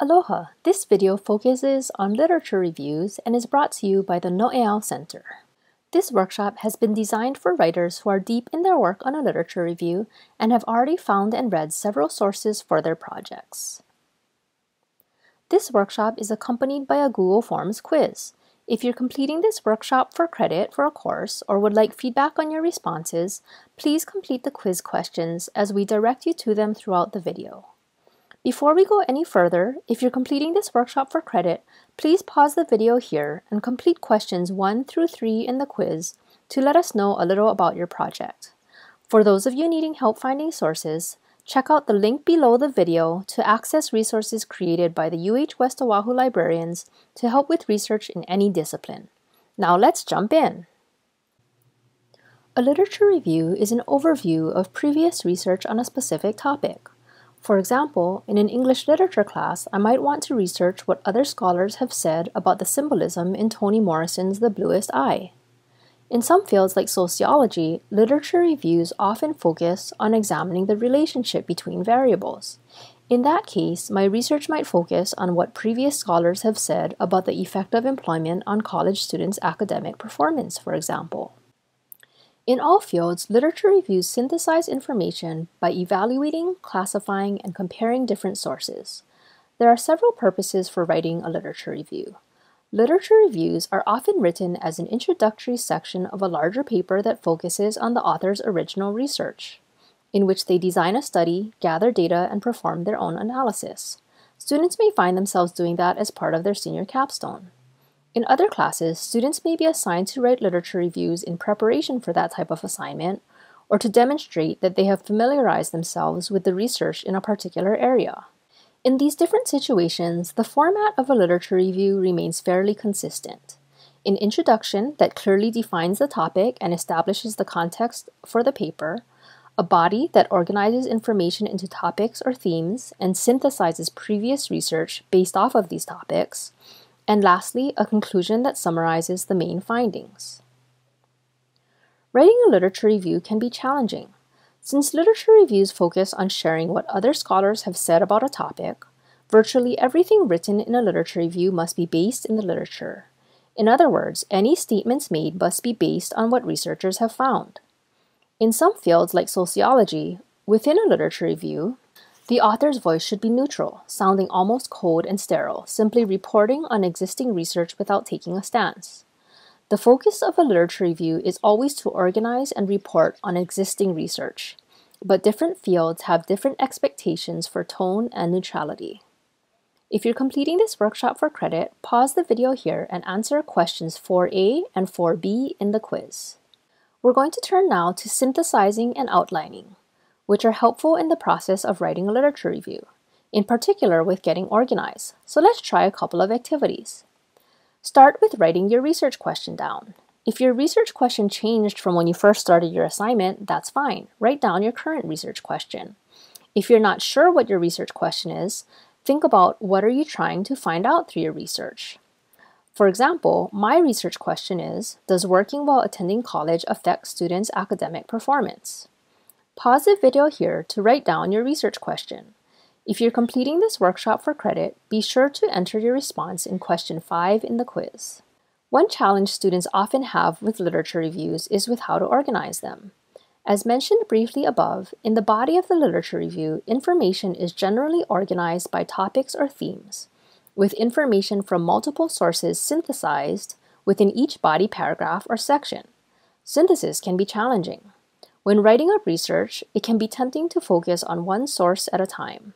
Aloha! This video focuses on literature reviews and is brought to you by the No'eau Center. This workshop has been designed for writers who are deep in their work on a literature review and have already found and read several sources for their projects. This workshop is accompanied by a Google Forms quiz. If you're completing this workshop for credit for a course or would like feedback on your responses, please complete the quiz questions as we direct you to them throughout the video. Before we go any further, if you're completing this workshop for credit, please pause the video here and complete questions 1 through 3 in the quiz to let us know a little about your project. For those of you needing help finding sources, check out the link below the video to access resources created by the UH West Oahu librarians to help with research in any discipline. Now let's jump in. A literature review is an overview of previous research on a specific topic. For example, in an English literature class, I might want to research what other scholars have said about the symbolism in Toni Morrison's The Bluest Eye. In some fields like sociology, literature reviews often focus on examining the relationship between variables. In that case, my research might focus on what previous scholars have said about the effect of employment on college students' academic performance, for example. In all fields, literature reviews synthesize information by evaluating, classifying, and comparing different sources. There are several purposes for writing a literature review. Literature reviews are often written as an introductory section of a larger paper that focuses on the author's original research, in which they design a study, gather data, and perform their own analysis. Students may find themselves doing that as part of their senior capstone. In other classes, students may be assigned to write literature reviews in preparation for that type of assignment, or to demonstrate that they have familiarized themselves with the research in a particular area. In these different situations, the format of a literature review remains fairly consistent. An introduction that clearly defines the topic and establishes the context for the paper, a body that organizes information into topics or themes and synthesizes previous research based off of these topics, and lastly, a conclusion that summarizes the main findings. Writing a literature review can be challenging. Since literature reviews focus on sharing what other scholars have said about a topic, virtually everything written in a literature review must be based in the literature. In other words, any statements made must be based on what researchers have found. In some fields like sociology, within a literature review, the author's voice should be neutral, sounding almost cold and sterile, simply reporting on existing research without taking a stance. The focus of a literature review is always to organize and report on existing research, but different fields have different expectations for tone and neutrality. If you're completing this workshop for credit, pause the video here and answer questions 4A and 4B in the quiz. We're going to turn now to synthesizing and outlining which are helpful in the process of writing a literature review, in particular with getting organized. So let's try a couple of activities. Start with writing your research question down. If your research question changed from when you first started your assignment, that's fine. Write down your current research question. If you're not sure what your research question is, think about what are you trying to find out through your research. For example, my research question is, does working while attending college affect students' academic performance? Pause the video here to write down your research question. If you're completing this workshop for credit, be sure to enter your response in question 5 in the quiz. One challenge students often have with literature reviews is with how to organize them. As mentioned briefly above, in the body of the literature review, information is generally organized by topics or themes, with information from multiple sources synthesized within each body paragraph or section. Synthesis can be challenging. When writing up research, it can be tempting to focus on one source at a time.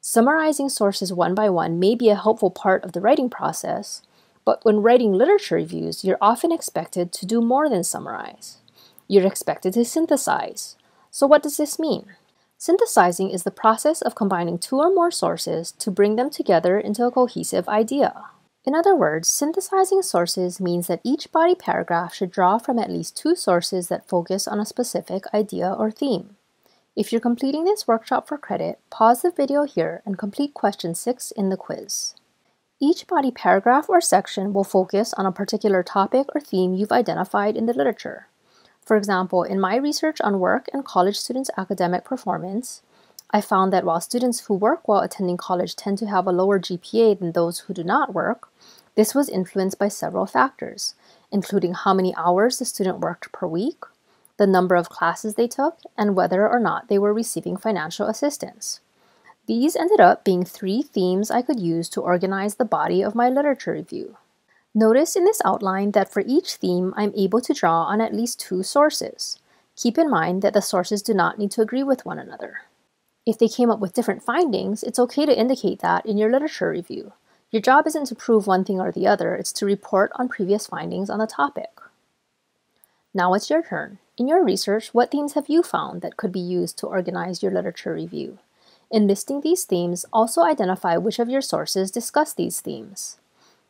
Summarizing sources one by one may be a helpful part of the writing process, but when writing literature reviews, you're often expected to do more than summarize. You're expected to synthesize. So, what does this mean? Synthesizing is the process of combining two or more sources to bring them together into a cohesive idea. In other words, synthesizing sources means that each body paragraph should draw from at least two sources that focus on a specific idea or theme. If you're completing this workshop for credit, pause the video here and complete question 6 in the quiz. Each body paragraph or section will focus on a particular topic or theme you've identified in the literature. For example, in my research on work and college students' academic performance, I found that while students who work while attending college tend to have a lower GPA than those who do not work, this was influenced by several factors, including how many hours the student worked per week, the number of classes they took, and whether or not they were receiving financial assistance. These ended up being three themes I could use to organize the body of my literature review. Notice in this outline that for each theme, I'm able to draw on at least two sources. Keep in mind that the sources do not need to agree with one another. If they came up with different findings, it's okay to indicate that in your literature review. Your job isn't to prove one thing or the other, it's to report on previous findings on the topic. Now it's your turn. In your research, what themes have you found that could be used to organize your literature review? In listing these themes, also identify which of your sources discuss these themes.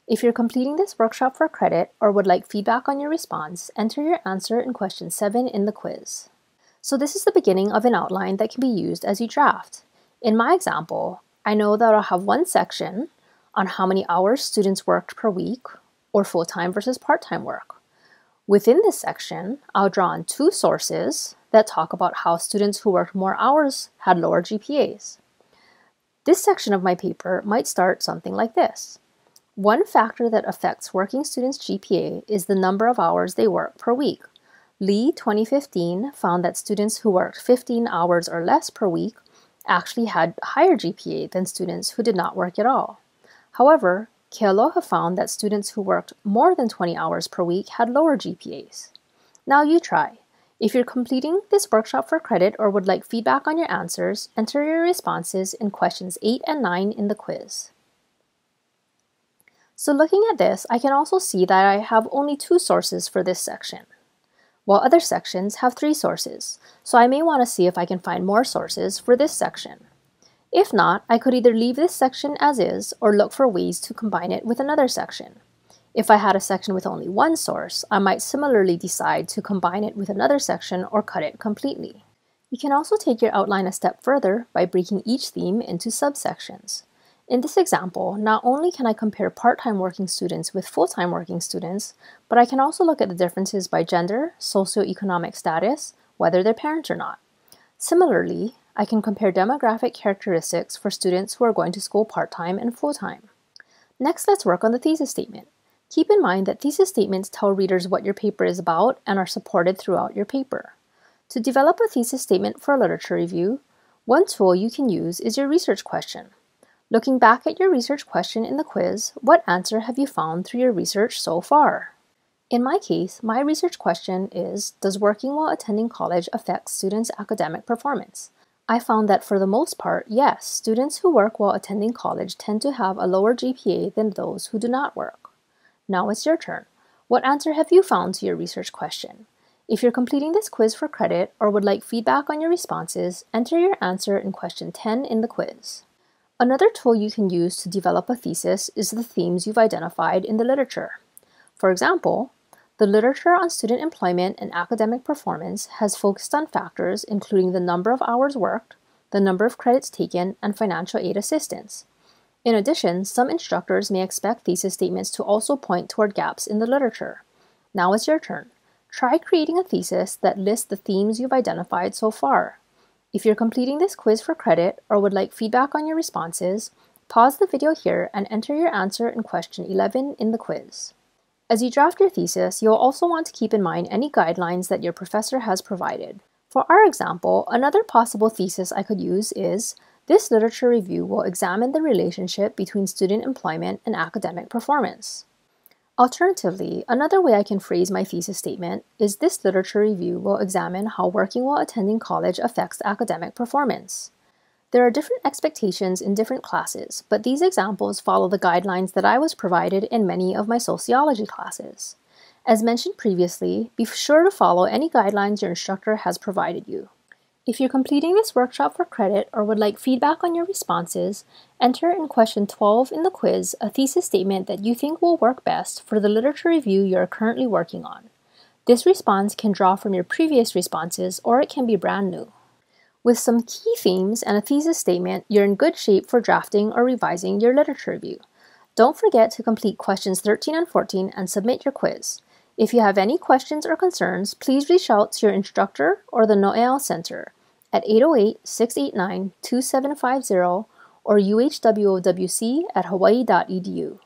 If you're completing this workshop for credit or would like feedback on your response, enter your answer in question 7 in the quiz. So this is the beginning of an outline that can be used as you draft. In my example, I know that I'll have one section on how many hours students worked per week or full-time versus part-time work. Within this section, I'll draw on two sources that talk about how students who worked more hours had lower GPAs. This section of my paper might start something like this. One factor that affects working students' GPA is the number of hours they work per week. Lee 2015 found that students who worked 15 hours or less per week actually had higher GPA than students who did not work at all. However, Kealoha found that students who worked more than 20 hours per week had lower GPAs. Now you try. If you're completing this workshop for credit or would like feedback on your answers, enter your responses in questions 8 and 9 in the quiz. So looking at this, I can also see that I have only two sources for this section while other sections have three sources, so I may want to see if I can find more sources for this section. If not, I could either leave this section as is or look for ways to combine it with another section. If I had a section with only one source, I might similarly decide to combine it with another section or cut it completely. You can also take your outline a step further by breaking each theme into subsections. In this example, not only can I compare part-time working students with full-time working students, but I can also look at the differences by gender, socioeconomic status, whether they're parents or not. Similarly, I can compare demographic characteristics for students who are going to school part-time and full-time. Next, let's work on the thesis statement. Keep in mind that thesis statements tell readers what your paper is about and are supported throughout your paper. To develop a thesis statement for a literature review, one tool you can use is your research question. Looking back at your research question in the quiz, what answer have you found through your research so far? In my case, my research question is, does working while attending college affect students' academic performance? I found that for the most part, yes, students who work while attending college tend to have a lower GPA than those who do not work. Now it's your turn. What answer have you found to your research question? If you're completing this quiz for credit or would like feedback on your responses, enter your answer in question 10 in the quiz. Another tool you can use to develop a thesis is the themes you've identified in the literature. For example, the literature on student employment and academic performance has focused on factors including the number of hours worked, the number of credits taken, and financial aid assistance. In addition, some instructors may expect thesis statements to also point toward gaps in the literature. Now it's your turn. Try creating a thesis that lists the themes you've identified so far. If you're completing this quiz for credit or would like feedback on your responses, pause the video here and enter your answer in question 11 in the quiz. As you draft your thesis, you'll also want to keep in mind any guidelines that your professor has provided. For our example, another possible thesis I could use is, this literature review will examine the relationship between student employment and academic performance. Alternatively, another way I can phrase my thesis statement is this literature review will examine how working while attending college affects academic performance. There are different expectations in different classes, but these examples follow the guidelines that I was provided in many of my sociology classes. As mentioned previously, be sure to follow any guidelines your instructor has provided you. If you're completing this workshop for credit or would like feedback on your responses, enter in question 12 in the quiz a thesis statement that you think will work best for the literature review you are currently working on. This response can draw from your previous responses or it can be brand new. With some key themes and a thesis statement, you're in good shape for drafting or revising your literature review. Don't forget to complete questions 13 and 14 and submit your quiz. If you have any questions or concerns, please reach out to your instructor or the No'eau Center at 808-689-2750 or uhwowc at hawaii.edu.